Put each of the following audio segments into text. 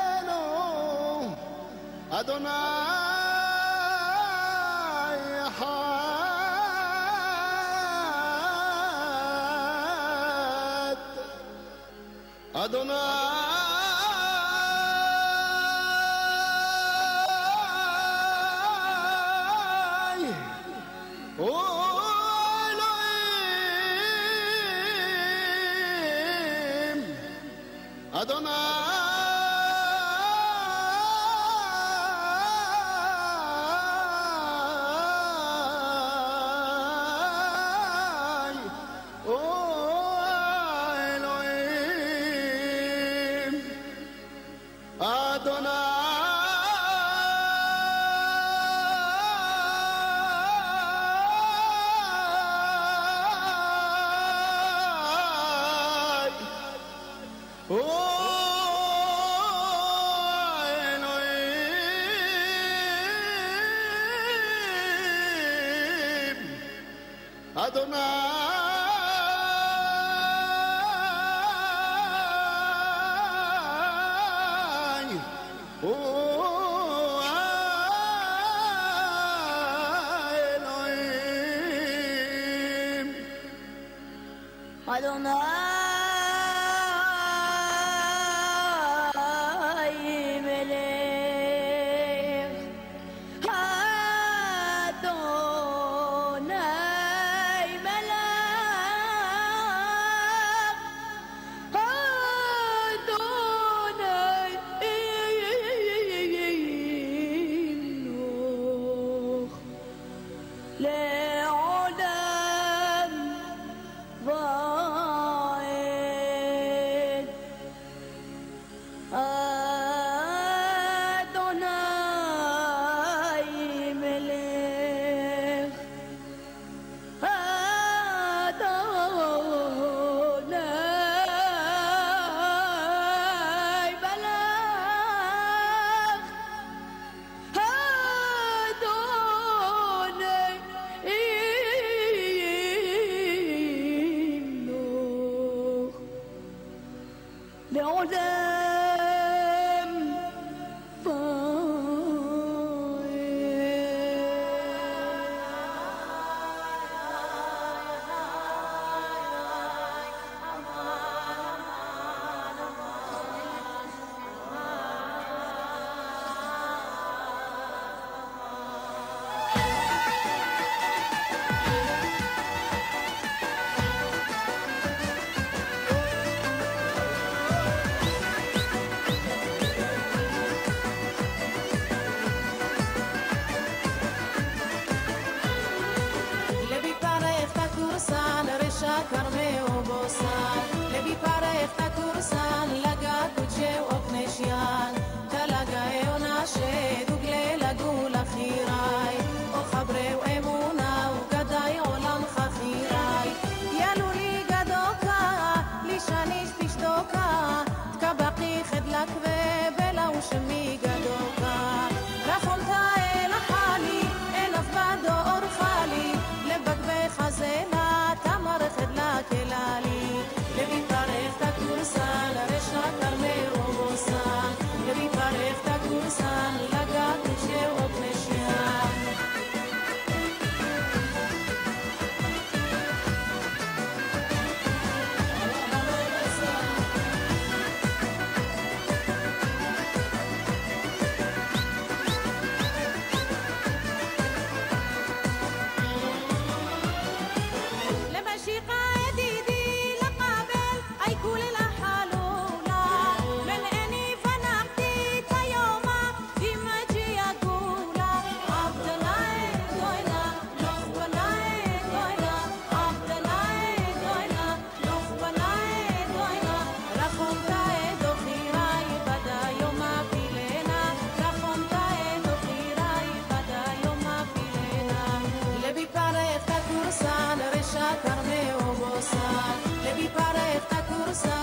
الوهينو أدوناي حاد أدوناي Adonai. I don't know. the so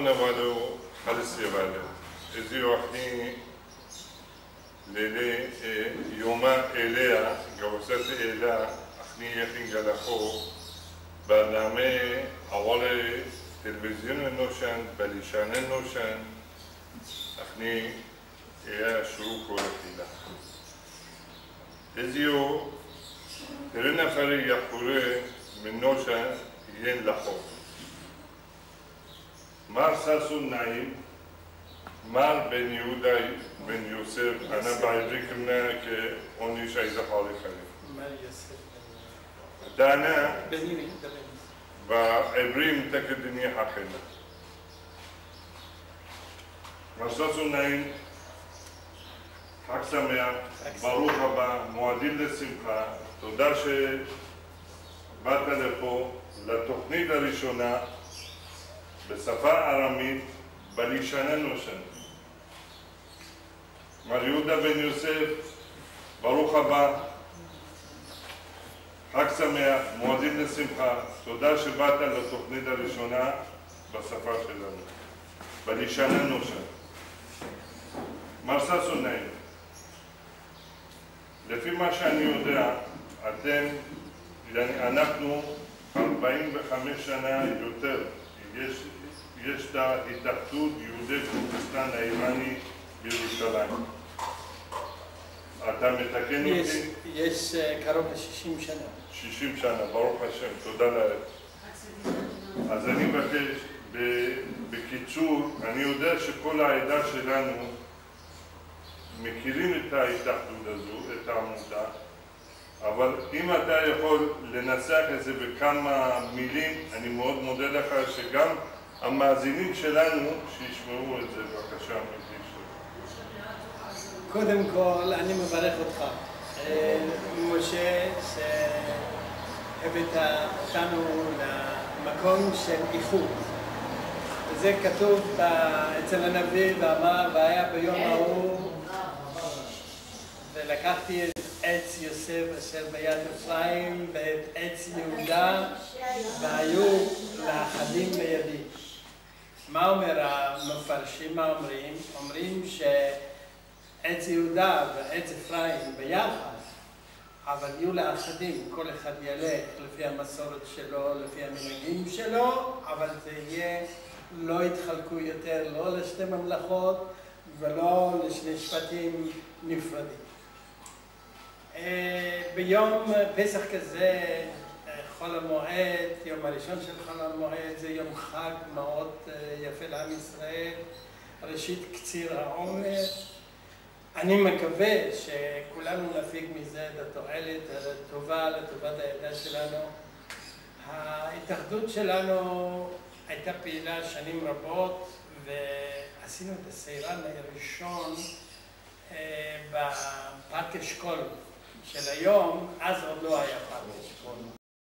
خونه بوده و خلیسی بوده از وقتی لیلی یوما ایلیا گوست ایلیا اخنی یکی گل خو برنامه اول تلویزیون نوشند بلیشانه نوشند اخنی ایا شروع کردیم ازیو این وقتی یخوره فریق خوره من نوشند یه لحظه מר ששון נעים, מר בן יהודה בן יוסף, אני בעברית קמנה כעוני שהי זכר לחיים. דנה בעברים תקדמי החלה. מר ששון נעים, חג שמח, ברוך הבא, מועדים לשמחה, תודה שבאת לפה לתוכנית הראשונה. בשפה ארמית בלישננו שנה. מר יהודה בן יוסף, ברוך הבא, חג שמח, מועדים לשמחה, תודה שבאת לתוכנית הראשונה בשפה שלנו, בלישננו שם. מר ששון נעים, לפי מה שאני יודע, אתם, אנחנו 45 שנה יותר, יש, יש את ההתאחדות יהודי פרוטסטן האיראני בירושלים. אתה מתקן יש, אותי? יש אה, קרוב ל-60 שנה. 60 שנה, ברוך השם, תודה לאל. אז אני מבקש, בקיצור, אני יודע שכל העדה שלנו מכירים את ההתאחדות הזו, את העמותה, אבל אם אתה יכול לנסח את זה בכמה מילים, אני מאוד מודה לך שגם המאזינים שלנו, שישמעו את זה בבקשה מפי קודם כל, אני מברך אותך. אה, משה, שהבאת אותנו למקום של איחוד. וזה כתוב אצל הנביא ואמר, והיה ביום ההוא, ולקחתי את עץ יוסף אשר ביד אפרים ואת עץ יהודה, והיו לאחדים בידי. מה אומר המפרשים? מה אומרים? אומרים שעץ יהודה ועץ אפרים ביחד, אבל יהיו לאחדים, כל אחד ילך לפי המסורת שלו, לפי המנהגים שלו, אבל זה יהיה, לא יתחלקו יותר לא לשתי ממלכות ולא לשני שבטים נפרדים. אה, ביום פסח כזה, אה, חול המועד, יום הראשון של חול המועד, זה יום חג מאוד אה, לעם ישראל, ראשית קציר העומר. אני מקווה שכולנו נפיק מזה את התועלת הטובה לטובת העדה שלנו. ההתאחדות שלנו הייתה פעילה שנים רבות ועשינו את הסיירן הראשון אה, בפארק אשכול של היום, אז עוד לא היה פארק אשכול.